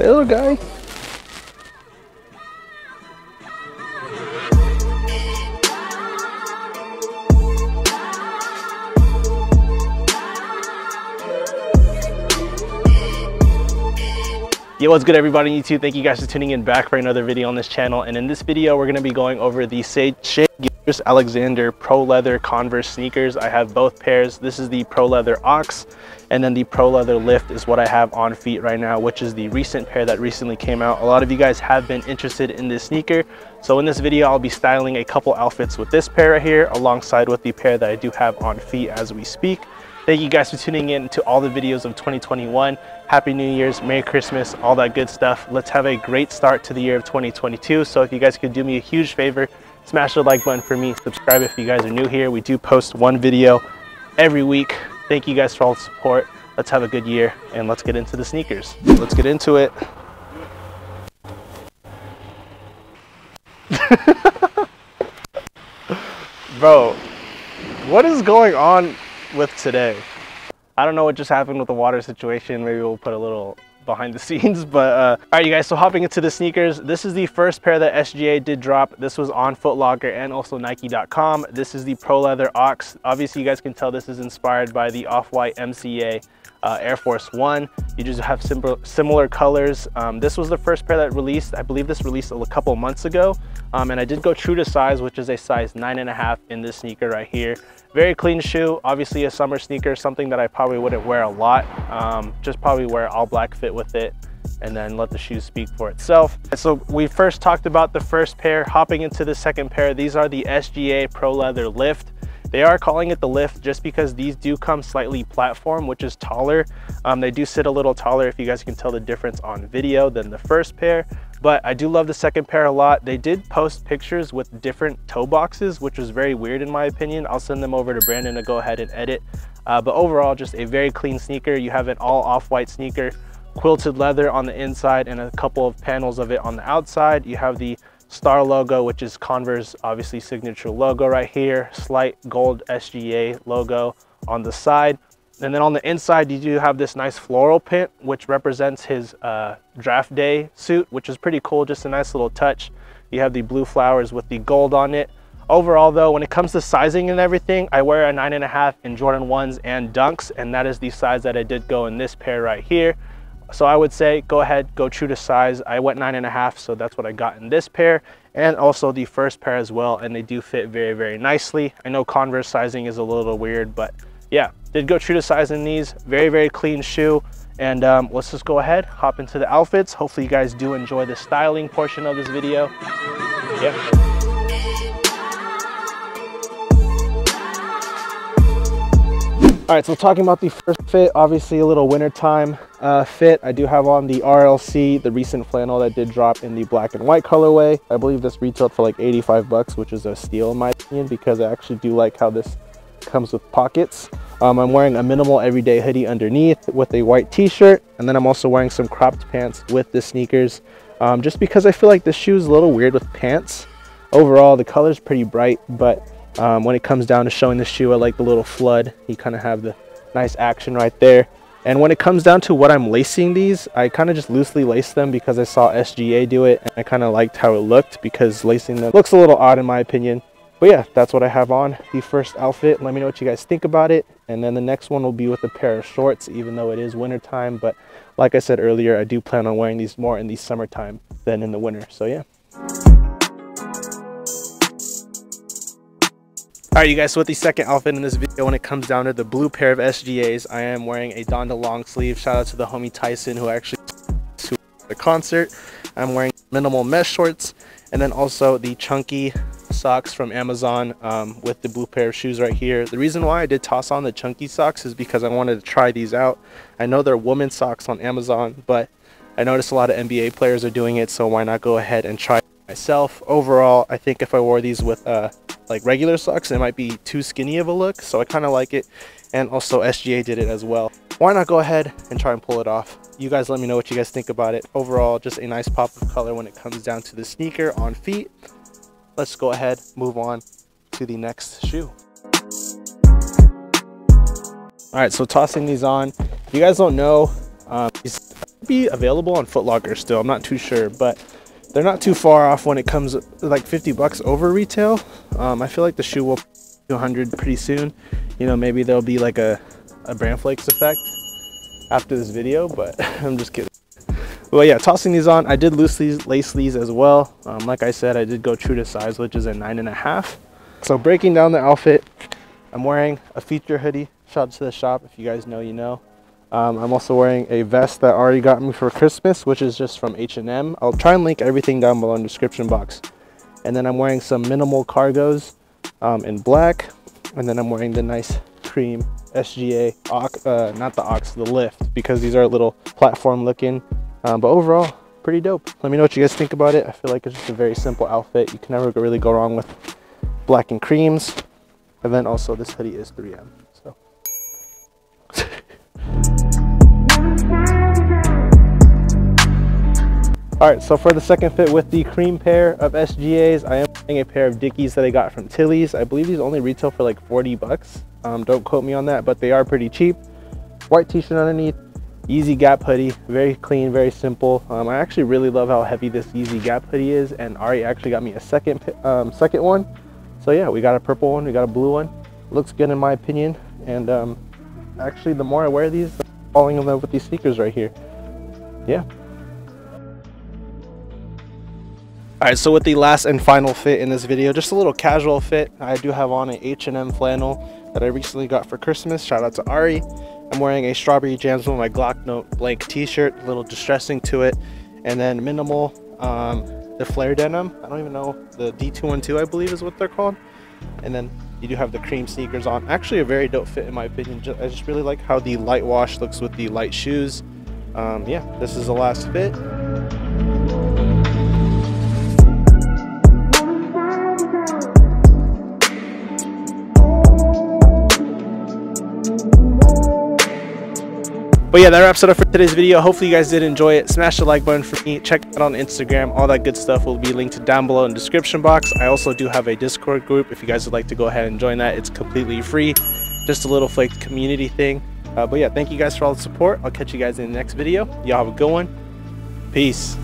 Hey, little guy. Yo, what's good everybody on YouTube? Thank you guys for tuning in back for another video on this channel. And in this video, we're gonna be going over the Shai Gilgeous-Alexander Pro Leather Converse sneakers. I have both pairs. This is the Pro Leather Ox, and then the Pro Leather Lift is what I have on feet right now, which is the recent pair that recently came out. A lot of you guys have been interested in this sneaker. So in this video, I'll be styling a couple outfits with this pair right here, alongside with the pair that I do have on feet as we speak. Thank you guys for tuning in to all the videos of 2021. Happy New Year's, Merry Christmas, all that good stuff. Let's have a great start to the year of 2022. So if you guys could do me a huge favor, smash the like button for me, subscribe if you guys are new here. We do post one video every week. Thank you guys for all the support. Let's have a good year and let's get into the sneakers. Let's get into it. Bro, what is going on with today? I don't know what just happened with the water situation. Maybe we'll put a little behind the scenes but uh, all right you guys so hopping into the sneakers this is the first pair that sga did drop this was on footlocker and also nike.com this is the pro leather ox obviously you guys can tell this is inspired by the off-white mca uh, Air Force One. You just have similar, similar colors. Um, this was the first pair that released. I believe this released a couple months ago. Um, and I did go true to size, which is a size nine and a half in this sneaker right here. Very clean shoe, obviously a summer sneaker, something that I probably wouldn't wear a lot. Um, just probably wear all black fit with it and then let the shoe speak for itself. So we first talked about the first pair, hopping into the second pair. These are the SGA Pro Leather Lift. They are calling it the lift just because these do come slightly platform, which is taller. Um, they do sit a little taller if you guys can tell the difference on video than the first pair. But I do love the second pair a lot. They did post pictures with different toe boxes, which was very weird in my opinion. I'll send them over to Brandon to go ahead and edit. Uh, but overall, just a very clean sneaker. You have an all off-white sneaker, quilted leather on the inside and a couple of panels of it on the outside. You have the star logo, which is Converse, obviously signature logo right here, slight gold SGA logo on the side. And then on the inside, you do have this nice floral print, which represents his uh, draft day suit, which is pretty cool, just a nice little touch. You have the blue flowers with the gold on it. Overall though, when it comes to sizing and everything, I wear a nine and a half in Jordan 1s and Dunks, and that is the size that I did go in this pair right here. So I would say go ahead, go true to size. I went nine and a half, so that's what I got in this pair and also the first pair as well. And they do fit very, very nicely. I know Converse sizing is a little weird, but yeah, did go true to size in these. Very, very clean shoe. And um, let's just go ahead, hop into the outfits. Hopefully you guys do enjoy the styling portion of this video. Yeah. All right, so talking about the first fit, obviously a little wintertime uh, fit. I do have on the RLC, the recent flannel that did drop in the black and white colorway. I believe this retailed for like 85 bucks, which is a steal in my opinion, because I actually do like how this comes with pockets. Um, I'm wearing a MNML everyday hoodie underneath with a white t-shirt, and then I'm also wearing some cropped pants with the sneakers, um, just because I feel like this shoe is a little weird with pants. Overall, the color is pretty bright, but um, when it comes down to showing the shoe, I like the little flood. You kind of have the nice action right there. And when it comes down to what I'm lacing these, I kind of just loosely lace them because I saw SGA do it. And I kind of liked how it looked because lacing them looks a little odd in my opinion. But yeah, that's what I have on the first outfit. Let me know what you guys think about it. And then the next one will be with a pair of shorts, even though it is wintertime. But like I said earlier, I do plan on wearing these more in the summertime than in the winter. So yeah. All right, you guys, so with the second outfit in this video, when it comes down to the blue pair of SGAs, I am wearing a Donda long sleeve. Shout out to the homie Tyson who actually to the concert. I'm wearing MNML mesh shorts and then also the chunky socks from Amazon um, with the blue pair of shoes right here. The reason why I did toss on the chunky socks is because I wanted to try these out. I know they're women's socks on Amazon, but I noticed a lot of NBA players are doing it, so why not go ahead and try myself. Overall, I think if I wore these with uh, like regular socks, it might be too skinny of a look. So I kind of like it. And also SGA did it as well. Why not go ahead and try and pull it off? You guys let me know what you guys think about it. Overall, just a nice pop of color when it comes down to the sneaker on feet. Let's go ahead, move on to the next shoe. All right, so tossing these on. If you guys don't know, um, these be available on Footlocker still. I'm not too sure, but they're not too far off when it comes like 50 bucks over retail. Um, I feel like the shoe will 100 pretty soon. You know, maybe there'll be like a, a BranFlakes effect after this video, but I'm just kidding. Well, yeah, tossing these on, I did loosely lace these as well. Um, like I said, I did go true to size, which is a nine and a half. So breaking down the outfit, I'm wearing a feature hoodie. Shout out to the shop. If you guys know, you know. Um, I'm also wearing a vest that Ari got me for Christmas, which is just from H&M. I'll try and link everything down below in the description box. And then I'm wearing some MNML cargos um, in black. And then I'm wearing the nice cream SGA, uh, not the Ox, the Lift, because these are a little platform looking. Um, but overall, pretty dope. Let me know what you guys think about it. I feel like it's just a very simple outfit. You can never really go wrong with black and creams. And then also this hoodie is 3M. All right, so for the second fit with the cream pair of SGAs, I am wearing a pair of Dickies that I got from Tilly's. I believe these only retail for like 40 bucks. Um, don't quote me on that, but they are pretty cheap. White t-shirt underneath, Yeezy Gap hoodie, very clean, very simple. Um, I actually really love how heavy this Yeezy Gap hoodie is, and Ari actually got me a second um, second one. So yeah, we got a purple one, we got a blue one. Looks good in my opinion, and um, actually the more I wear these, I'm falling in love with these sneakers right here. Yeah, All right, so with the last and final fit in this video, just a little casual fit. I do have on a H&M flannel that I recently got for Christmas. Shout out to Ari. I'm wearing a Strawberry Jams with my Glock Note blank t-shirt, a little distressing to it. And then MNML, um, the flare denim. I don't even know, the D212 I believe is what they're called. And then you do have the cream sneakers on. Actually a very dope fit in my opinion. I just really like how the light wash looks with the light shoes. Um, yeah, this is the last fit. But yeah, that wraps it up for today's video. Hopefully you guys did enjoy it. Smash the like button for me. Check out on Instagram. All that good stuff will be linked down below in the description box. I also do have a Discord group. If you guys would like to go ahead and join that, it's completely free. Just a little flake community thing. Uh, but yeah, thank you guys for all the support. I'll catch you guys in the next video. Y'all have a good one. Peace.